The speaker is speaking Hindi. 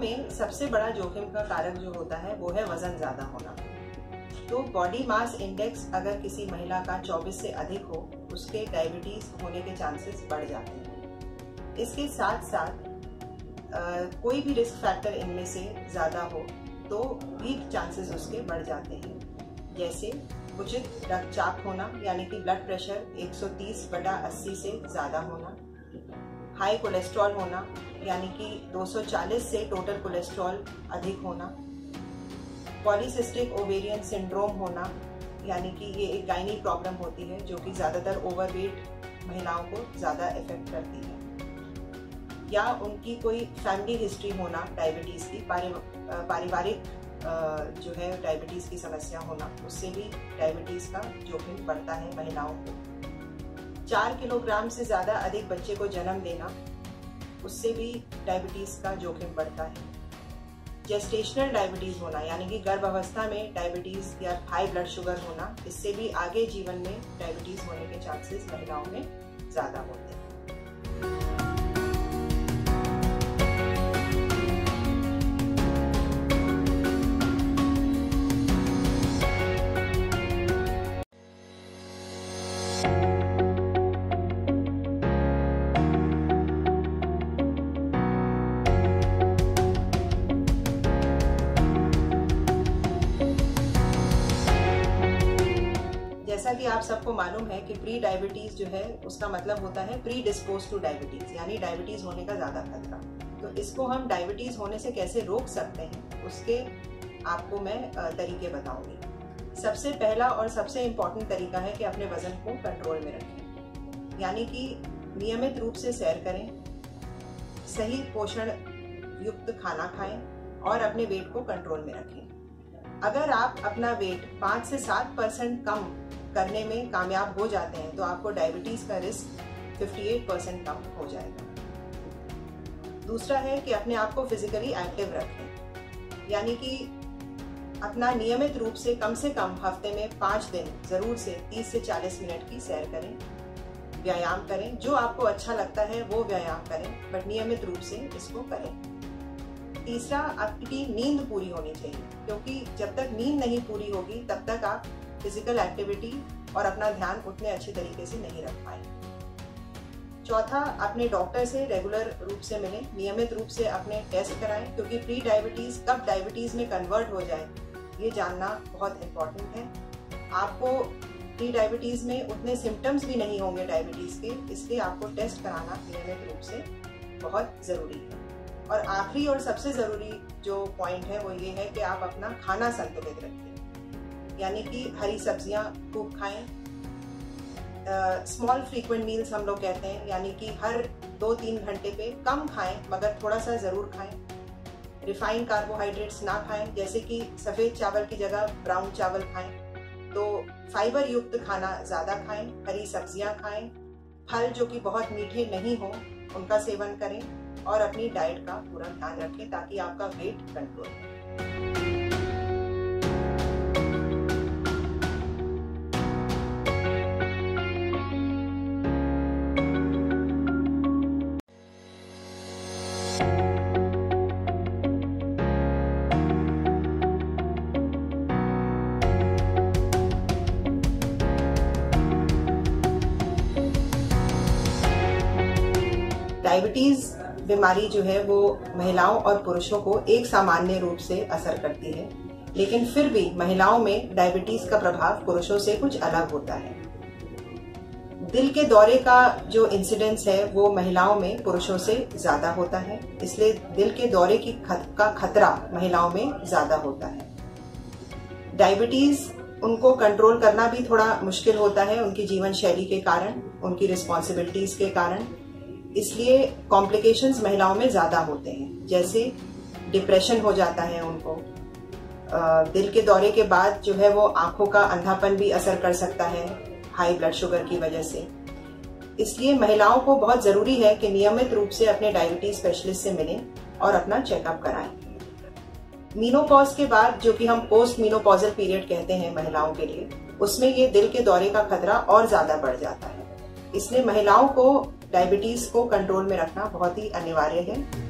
में सबसे बड़ा जोखिम का कारक जो होता है वो है वज़न ज़्यादा होना। तो बॉडी मास इंडेक्स अगर किसी महिला का 24 से अधिक हो उसके डायबिटीज़ होने के चांसेस बढ़ जाते हैं। इसके साथ साथ आ, कोई भी रिस्क फैक्टर इनमें से ज़्यादा हो तो भी चांसेस उसके बढ़ जाते हैं। जैसे उचित रक्तचाप होना यानी कि ब्लड प्रेशर 130 बटा 80 से ज़्यादा होना हाई कोलेस्ट्रॉल होना, यानी कि 240 से टोटल कोलेस्ट्रॉल अधिक होना पॉलीसिस्टिक ओवेरियन सिंड्रोम होना, यानी कि ये एक गाइनी प्रॉब्लम होती है, जो कि ज़्यादातर ओवरवेट महिलाओं को ज़्यादा इफ़ेक्ट करती है। या उनकी कोई फैमिली हिस्ट्री होना डायबिटीज़ की पारिवारिक जो है डायबिटीज़ की समस्या होना, उससे भी डायबिटीज़ का जोखिम बढ़ता है महिलाओं को। चार किलोग्राम से ज़्यादा अधिक बच्चे को जन्म देना, उससे भी डायबिटीज़ का जोखिम बढ़ता है। जेस्टेशनल डायबिटीज़ होना, यानी कि गर्भ अवस्था में डायबिटीज़ या हाई ब्लड शुगर होना, इससे भी आगे जीवन में डायबिटीज़ होने के चांसेस महिलाओं में ज़्यादा होते हैं। जैसा कि आप सबको मालूम है कि प्री डायबिटीज़ जो है, उसका मतलब होता है प्री डिस्पोज टू डायबिटीज़ यानी डायबिटीज़ होने का ज़्यादा खतरा। तो इसको हम डायबिटीज़ होने से कैसे रोक सकते हैं, उसके आपको मैं तरीके बताऊँगी। सबसे पहला और सबसे इम्पोर्टेंट तरीका है कि अपने वज़न को कंट्रोल में रखें। यानी कि नियमित रूप से सैर करें, सही पोषण युक्त खाना खाएँ और अपने वेट को कंट्रोल में रखें। अगर आप अपना वेट पाँच से सात परसेंट कम करने में कामयाब हो जाते हैं तो आपको डायबिटीज़ का रिस्क 58 परसेंट कम हो जाएगा। दूसरा है कि अपने आप को फिजिकली एक्टिव रखें। यानी कि अपना नियमित रूप से कम से कम हफ़्ते में पाँच दिन ज़रूर से 30 से 40 मिनट की सैर करें, व्यायाम करें। जो आपको अच्छा लगता है, वो व्यायाम करें, बट नियमित रूप से इसको करें। तीसरा आपकी नींद पूरी होनी चाहिए, क्योंकि जब तक नींद नहीं पूरी होगी, तब तक आप फ़िज़िकल एक्टिविटी और अपना ध्यान उतने अच्छे तरीके से नहीं रख पाए चौथा अपने डॉक्टर से रेगुलर रूप से मिलें, नियमित रूप से अपने टेस्ट कराएँ, क्योंकि प्री डायबिटीज़ कब डायबिटीज़ में कन्वर्ट हो जाए, ये जानना बहुत इम्पोर्टेंट है। आपको प्री डायबिटीज़ में उतने सिम्टम्स भी नहीं होंगे डायबिटीज़ के, इसलिए आपको टेस्ट कराना नियमित रूप से बहुत ज़रूरी है। और आखिरी और सबसे ज़रूरी जो पॉइंट है वो ये है कि आप अपना खाना संतुलित रखें। यानी कि हरी सब्ज़ियाँ खूब खाएँ। स्मॉल फ्रीक्वेंट मील्स हम लोग कहते हैं, यानी कि हर दो तीन घंटे पे कम खाएँ, मगर थोड़ा सा ज़रूर खाएँ। रिफाइंड कार्बोहाइड्रेट्स ना खाएँ, जैसे कि सफ़ेद चावल की जगह ब्राउन चावल खाएँ। तो फाइबर युक्त खाना ज़्यादा खाएँ, हरी सब्ज़ियाँ खाएँ। फल जो कि बहुत मीठे नहीं हो, उनका सेवन करें। और अपनी डाइट का पूरा ध्यान रखें ताकि आपका वेट कंट्रोल डायबिटीज़ बीमारी जो है वो महिलाओं और पुरुषों को एक सामान्य रूप से असर करती है। लेकिन फिर भी महिलाओं में डायबिटीज़ का प्रभाव पुरुषों से कुछ अलग होता है। दिल के दौरे का जो इंसिडेंस है वो महिलाओं में पुरुषों से ज़्यादा होता है। इसलिए दिल के दौरे की खत, का खतरा महिलाओं में ज़्यादा होता है। डायबिटीज़ उनको कंट्रोल करना भी थोड़ा मुश्किल होता है उनकी जीवन शैली के कारण उनकी रिस्पॉन्सिबिलिटीज के कारण। इसलिए कॉम्प्लिकेशंस महिलाओं में ज़्यादा होते हैं। जैसे डिप्रेशन हो जाता है उनको। दिल के दौरे के बाद जो है वो आँखों का अंधापन भी असर कर सकता है हाई ब्लड शुगर की वजह से। इसलिए महिलाओं को बहुत ज़रूरी है कि नियमित रूप से अपने डायबिटीज़ स्पेशलिस्ट से मिलें और अपना चेकअप कराएँ। मीनोपॉज के बाद जो कि हम पोस्ट मीनोपॉजल पीरियड कहते हैं महिलाओं के लिए, उसमें ये दिल के दौरे का खतरा और ज़्यादा बढ़ जाता है। इसलिए महिलाओं को डायबिटीज़ को कंट्रोल में रखना बहुत ही अनिवार्य है।